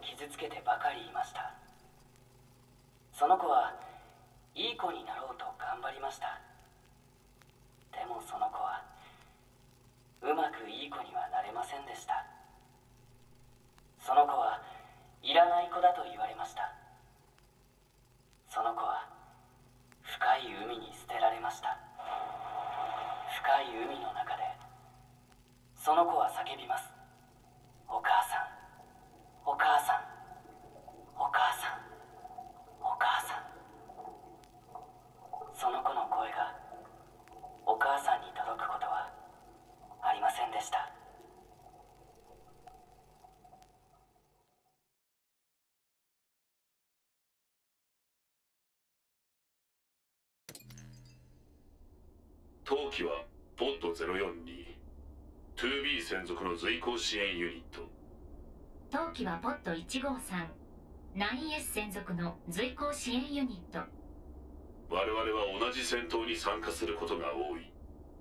傷つけてばかりいました。その子はいい子になろうと頑張りました。でもその子はうまくいい子にはなれませんでした。その子はいらない子だと言われました。その子は深い海に捨てられました。深い海の中でその子は叫びますお母さんお母さんお母さんお母さんその子の声がお母さんに届くことはありませんでした当機はポッド042 2B 専属の随行支援ユニット。当機はポット153 9S 専属の随行支援ユニット。我々は同じ戦闘に参加することが多い。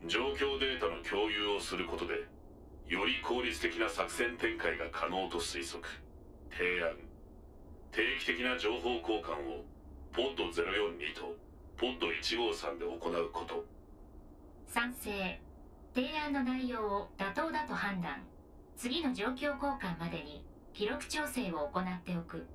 状況データの共有をすることでより効率的な作戦展開が可能と推測。提案。定期的な情報交換をポッド042とポッド153で行うこと賛成。提案の内容を妥当だと判断。次の状況交換までに記録調整を行っておく。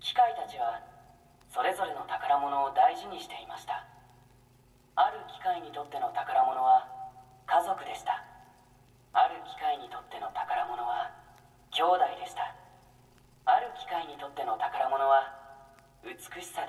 機械たちはそれぞれの宝物を大事にしていました。ある機械にとっての宝物は家族でした。美し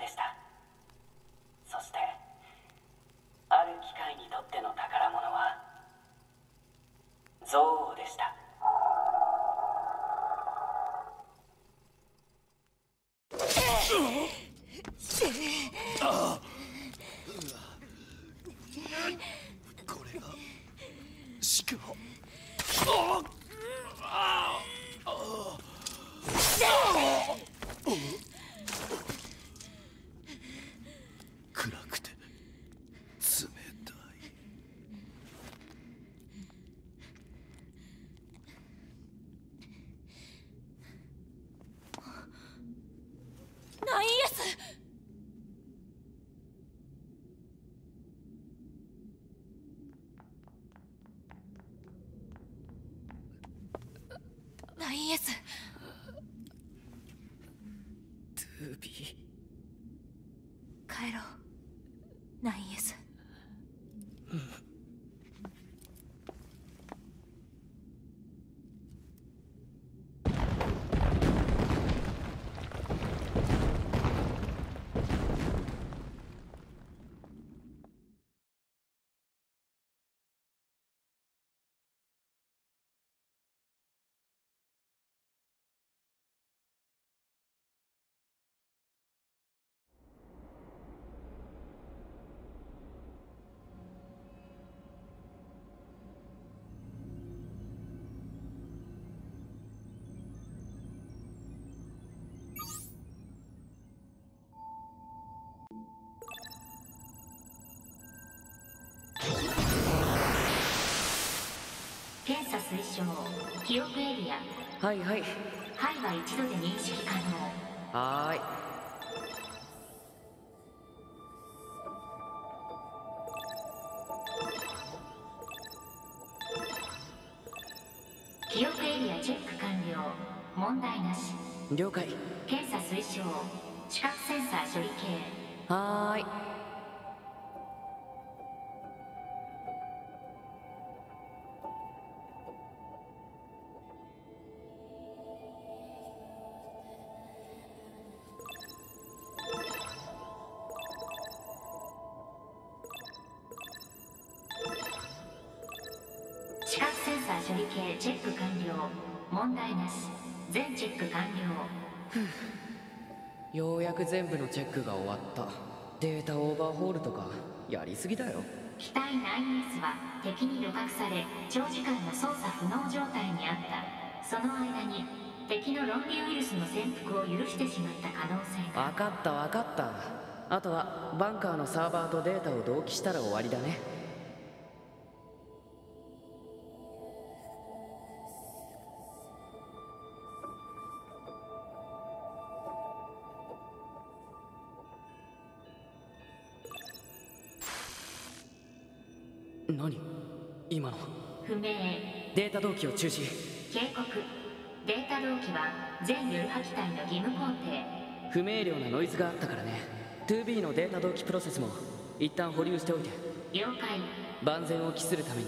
検査推奨記憶エリア。はいはい。範囲は一度で認識可能。はーい。記憶エリアチェック完了。問題なし。了解。検査推奨。視覚センサー処理系。はーい問題なし。全チェック完了。ようやく全部のチェックが終わった。データオーバーホールとかやりすぎだよ。機体 9S は敵に旅客され長時間の操作不能状態にあった。その間に敵の論理ウイルスの潜伏を許してしまった可能性が。分かった分かった。あとはバンカーのサーバーとデータを同期したら終わりだね何？今の。不明。データ同期を中止。警告。データ同期は全ユルハ機体の義務工程不明瞭なノイズがあったからね。2B のデータ同期プロセスも一旦保留しておいて。了解。万全を期するために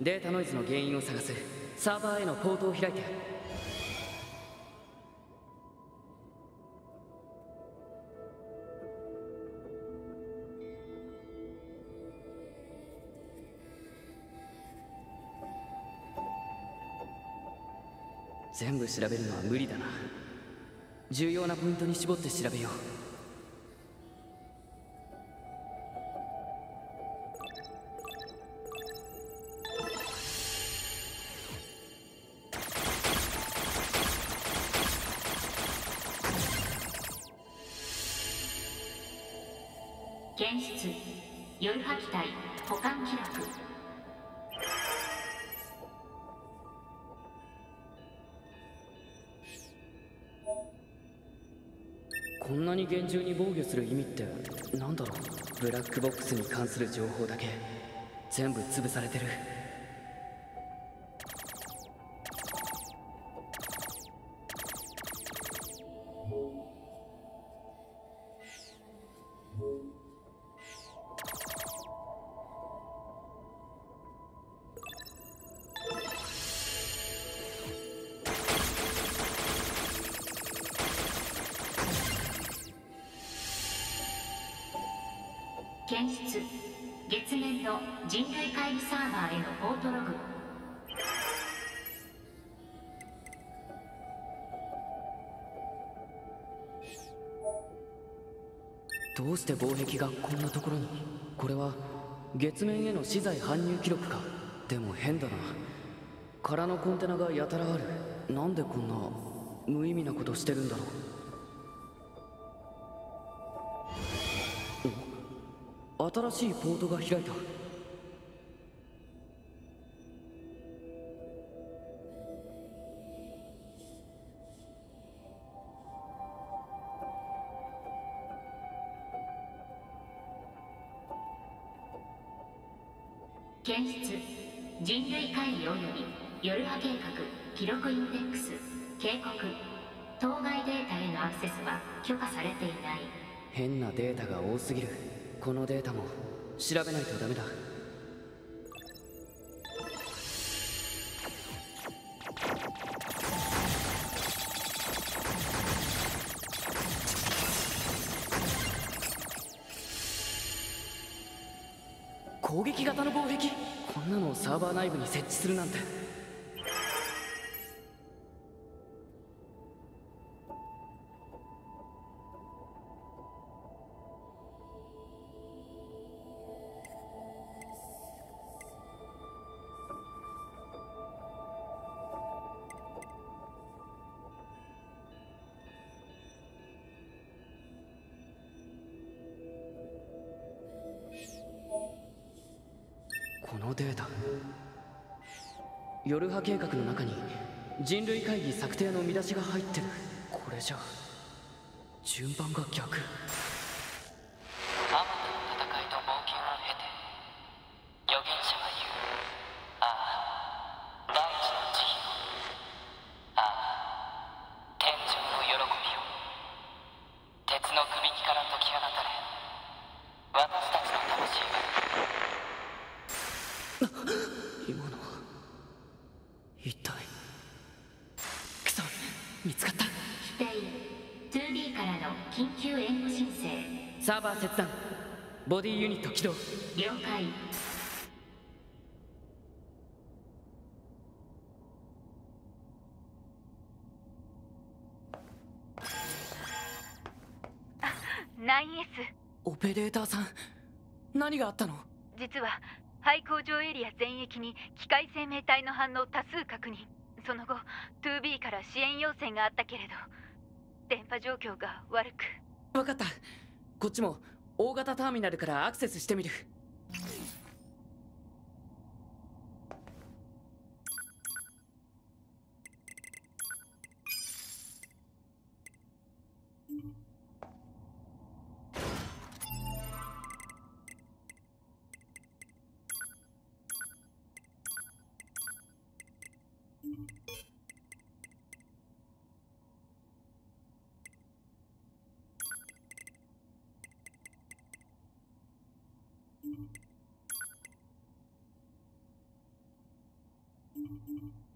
データノイズの原因を探す。サーバーへのポートを開いて全部調べるのは無理だな。重要なポイントに絞って調べよう。ブラックボックスに関する情報だけ全部潰されてる。どうして防壁がこんなところに？これは月面への資材搬入記録か？でも変だな。空のコンテナがやたらある。なんでこんな無意味なことしてるんだろう？新しいポートが開いた。記録インデックス警告当該データへのアクセスは許可されていない。変なデータが多すぎる。このデータも調べないとダメだ。攻撃型の防壁。こんなのをサーバー内部に設置するなんて。のデータ夜派計画の中に人類会議策定の見出しが入ってる。これじゃ順番が逆。緊急援護申請。サーバー切断。ボディユニット起動。了解。ナイン S オペレーターさん何があったの？実は廃工場エリア全域に機械生命体の反応多数確認。その後 2B から支援要請があったけれど電波状況が悪く。分かった。こっちも大型ターミナルからアクセスしてみる。Thank you.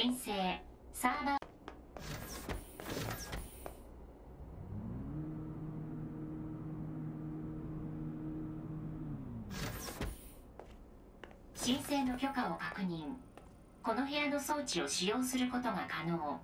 申請サーバー。申請の許可を確認。この部屋の装置を使用することが可能。